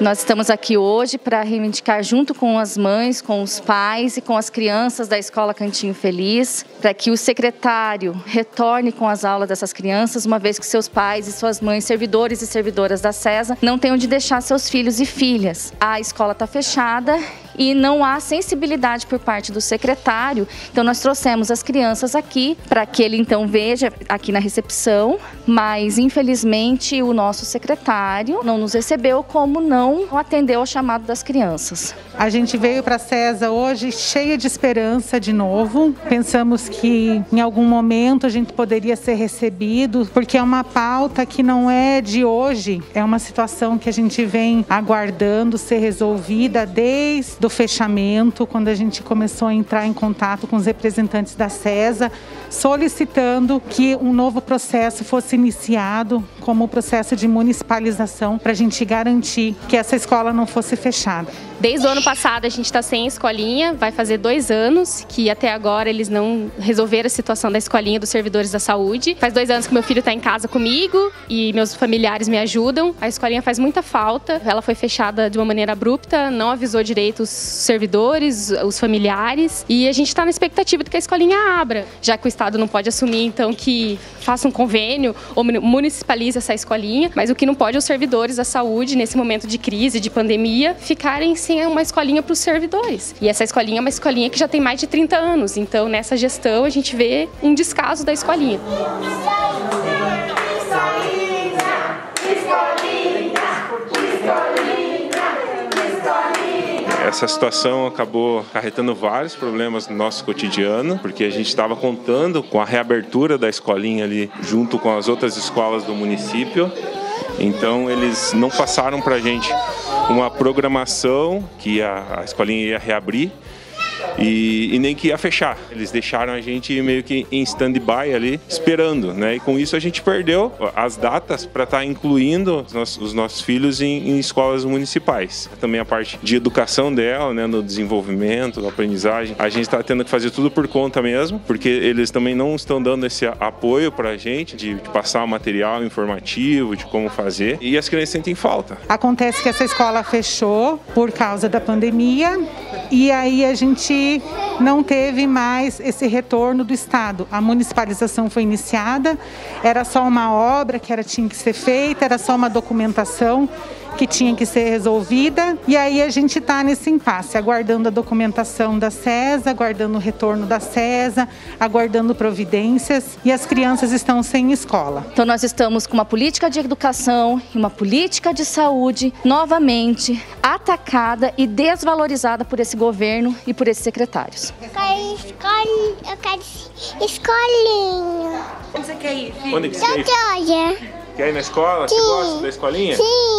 Nós estamos aqui hoje para reivindicar, junto com as mães, com os pais e com as crianças da Escola Cantinho Feliz, para que o secretário retorne com as aulas dessas crianças, uma vez que seus pais e suas mães, servidores e servidoras da CESA, não tenham de deixar seus filhos e filhas. A escola está fechada e não há sensibilidade por parte do secretário. Então nós trouxemos as crianças aqui para que ele então veja aqui na recepção, mas infelizmente o nosso secretário não nos recebeu como não atendeu ao chamado das crianças. A gente veio para CESA hoje cheia de esperança de novo. Pensamos que em algum momento a gente poderia ser recebido, porque é uma pauta que não é de hoje, é uma situação que a gente vem aguardando ser resolvida desde o fechamento, quando a gente começou a entrar em contato com os representantes da CESA, solicitando que um novo processo fosse iniciado, como o processo de municipalização, para a gente garantir que essa escola não fosse fechada. Desde o ano passado a gente está sem escolinha, vai fazer dois anos que até agora eles não resolveram a situação da escolinha dos servidores da saúde. Faz dois anos que meu filho está em casa comigo e meus familiares me ajudam. A escolinha faz muita falta. Ela foi fechada de uma maneira abrupta, não avisou direito os servidores, os familiares e a gente está na expectativa de que a escolinha abra, já que o Estado não pode assumir então que faça um convênio ou municipalize essa escolinha, mas o que não pode é os servidores da saúde nesse momento de crise, de pandemia, ficarem sem uma escolinha para os servidores. E essa escolinha é uma escolinha que já tem mais de 30 anos, então nessa gestão a gente vê um descaso da escolinha. Essa situação acabou acarretando vários problemas no nosso cotidiano, porque a gente estava contando com a reabertura da escolinha ali junto com as outras escolas do município. Então eles não passaram para a gente uma programação que a, a escolinha ia reabrir e, e, nem que ia fechar. Eles deixaram a gente meio que em stand-by ali, esperando, né? E com isso a gente perdeu as datas para estar tá incluindo os nossos, os nossos filhos em, em, escolas municipais. Também a parte de educação dela, né? No desenvolvimento, na aprendizagem. A gente está tendo que fazer tudo por conta mesmo, porque eles também não estão dando esse apoio para a gente de, de passar material informativo, de como fazer. E as crianças sentem falta. Acontece que essa escola fechou por causa da pandemia e aí a gente não teve mais esse retorno do Estado. A municipalização foi iniciada, era só uma obra que era, tinha que ser feita, era só uma documentação que tinha que ser resolvida. E aí a gente está nesse impasse, aguardando a documentação da CESA, aguardando o retorno da CESA, aguardando providências e as crianças estão sem escola. Então nós estamos com uma política de educação e uma política de saúde novamente atacada e desvalorizada por esse governo e por esses secretários. Eu quero escolinha. Eu quero escolinha. Onde você quer ir? Onde você quer ir? Quer ir na escola? Sim. Você gosta da escolinha? Sim.